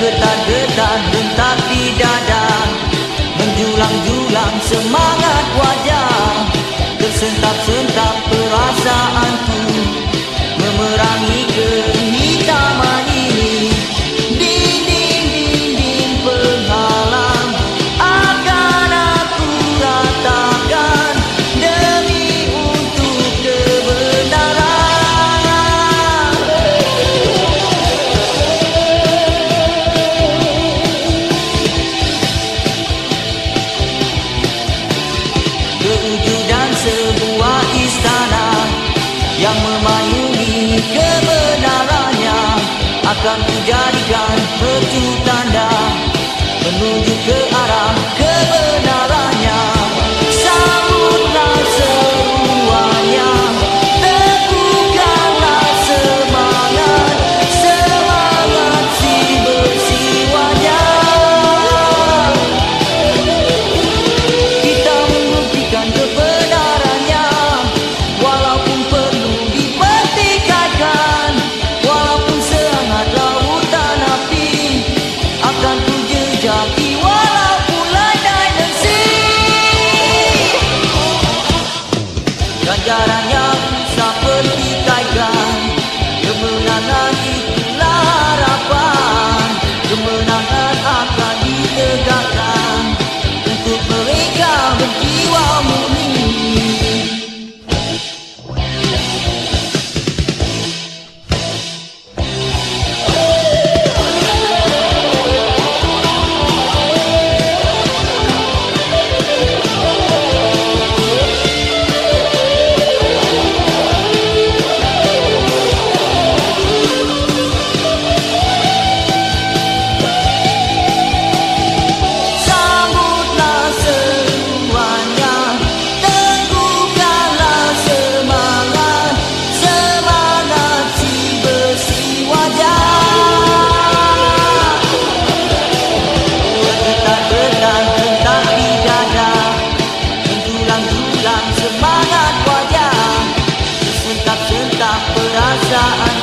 Bergetar-getar rentak di dada. Menjulang-julang semangat wajah. Tersentap-sentap perasaanku akan kujadikan petu tanda. Menuju ke na desire